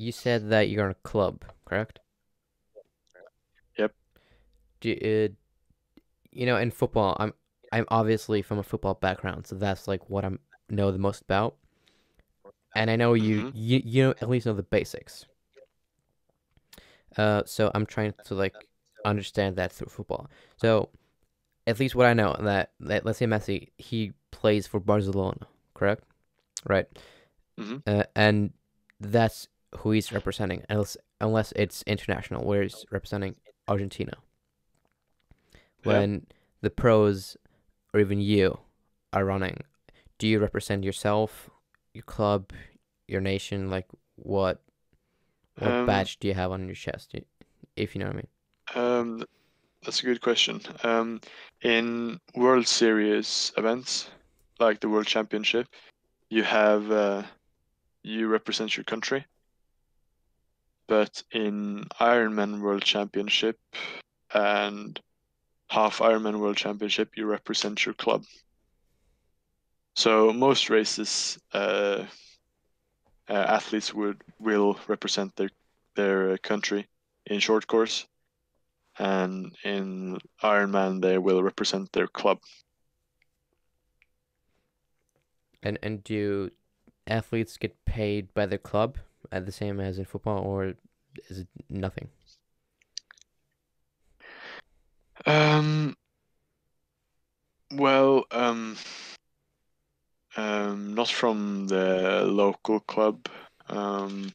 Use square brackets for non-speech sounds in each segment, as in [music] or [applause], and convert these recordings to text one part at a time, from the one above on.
you said that you're in a club, correct? Yep. Do uh, you know in football? I'm I'm obviously from a football background, so that's like what I know the most about. And I know you Mhm. you you know, at least know the basics. Uh, so I'm trying to like understand that through football. So at least what I know that, that let's say Messi, he plays for Barcelona, correct? Right. Mhm. Uh, and that's who he's representing, unless unless it's international, where he's representing Argentina. Yeah. When the pros or even you are running, do you represent yourself, your club, your nation? Like what what Um, badge do you have on your chest, if you know what I mean? Um, that's a good question. Um, in World Series events, like the World Championship, you have uh, you represent your country. But in Ironman World Championship and half Ironman World Championship, you represent your club. So most races, uh, uh, athletes would will represent their their uh, country in short course, and in Ironman they will represent their club. And and do athletes get paid by their club at the same as in football, or is it nothing? Um, well, um, um, not from the local club, um,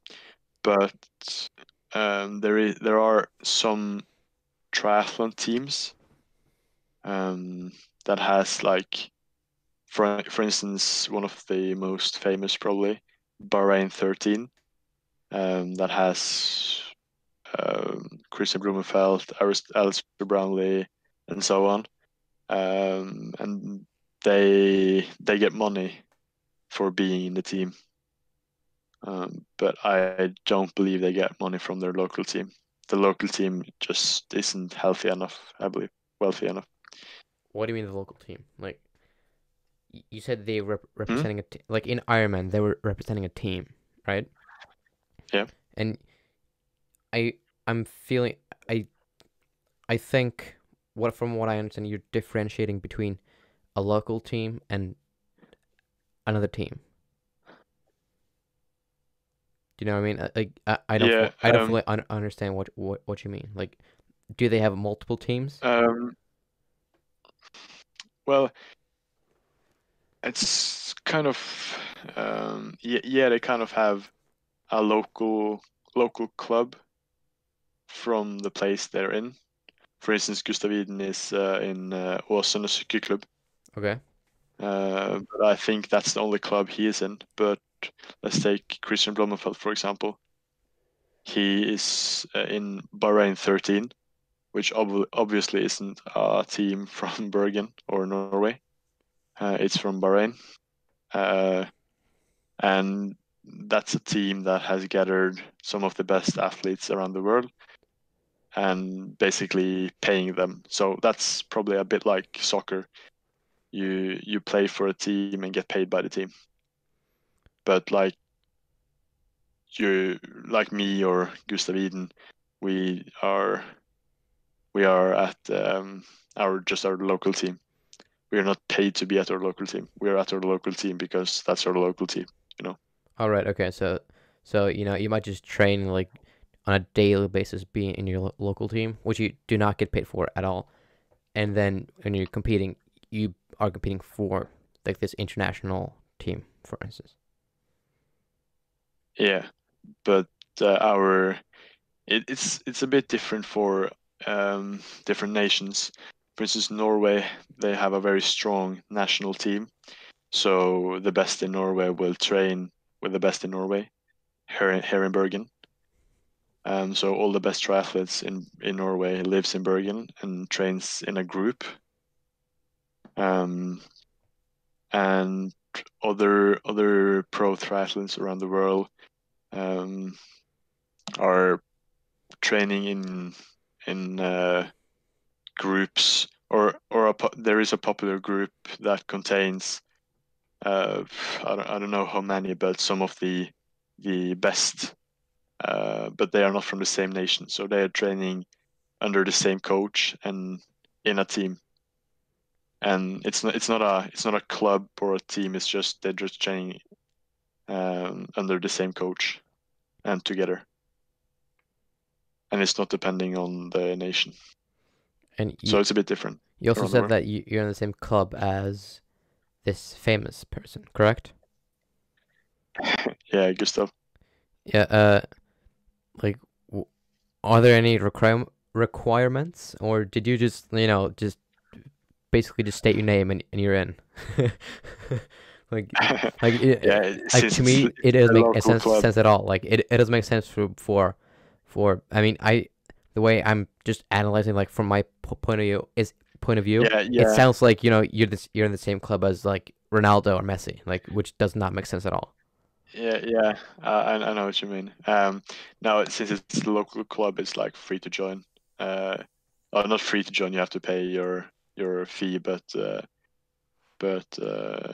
but um, there is there are some triathlon teams um, that has like, for for instance, one of the most famous probably Bahrain 13, um, that has um, Kristian Blummenfelt, Arist- Alistair Brownlee, and so on. Um, and they they get money for being in the team. Um, but I don't believe they get money from their local team. The local team just isn't healthy enough, I believe, wealthy enough. What do you mean the local team? Like you said they Hmm? rep- representing a t- like in Ironman they were representing a team, right? Yeah. And I I'm feeling I I think what from what I understand you're differentiating between a local team and another team. Do you know what I mean? Uh, Like I, I don't Yeah, I don't um, fully un- understand what, what what you mean. Like do they have multiple teams? Um, well, it's kind of um, yeah, yeah, they kind of have a local local club from the place they're in. For instance, Gustav Iden is uh, in uh, Åsane Sykkelklubb. Okay. Uh, but I think that's the only club he is in. But let's take Kristian Blummenfelt, for example. He is uh, in Bahrain 13, which ob- obviously isn't a team [laughs] from Bergen or Norway. Uh, it's from Bahrain. Uh, and that's a team that has gathered some of the best athletes around the world and basically paying them. So that's probably a bit like soccer. You you play for a team and get paid by the team. But like you like me or Gustav Iden, we are we are at um, our just our local team. We are not paid to be at our local team. We are at our local team because that's our local team. All right. Okay. So, so you know, you might just train like on a daily basis, being in your lo- local team, which you do not get paid for at all, and then when you're competing, you are competing for like this international team, for instance. Yeah, but uh, our it, it's it's a bit different for um, different nations. For instance, Norway they have a very strong national team, so the best in Norway will train the best in Norway, here here in Bergen. Um, so all the best triathletes in in Norway lives in Bergen and trains in a group. Um, and other other pro triathletes around the world um, are training in in uh, groups or or a, there is a popular group that contains uh, I, don't, I don't know how many but some of the the best uh, but they are not from the same nation, so they are training under the same coach and in a team. And it's not it's not a it's not a club or a team. It's just they're just training um, under the same coach and together. And it's not depending on the nation, And you, so it's a bit different. you also said that you, you're in the same club as this famous person, correct? [laughs] Yeah, Gustav. Yeah. Uh, like, w- are there any requirem requirements, or did you just, you know, just basically just state your name and, and you're in? [laughs] like, [laughs] like, it, yeah, like to me, it doesn't make sense club. sense at all. Like, it it doesn't make sense for for for. I mean, I the way I'm just analyzing, like from my po- point of view, is point of view. Yeah, It sounds like you know you're this you're in the same club as like Ronaldo or Messi, like which does not make sense at all. Yeah, yeah, uh, I, I know what you mean. Um, now since it's the local club, it's like free to join. Uh, oh, not free to join. You have to pay your your fee, but uh, but uh,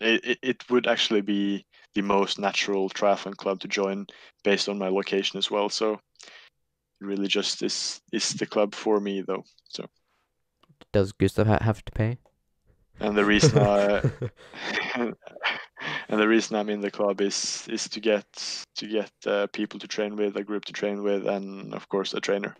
it it- it would actually be the most natural triathlon club to join based on my location as well. So really just is is the club for me though. So Does Gustav ha- have to pay? and the reason I [laughs] [laughs] and the reason I'm in the club is is to get to get uh, people to train with, a group to train with, and of course a trainer.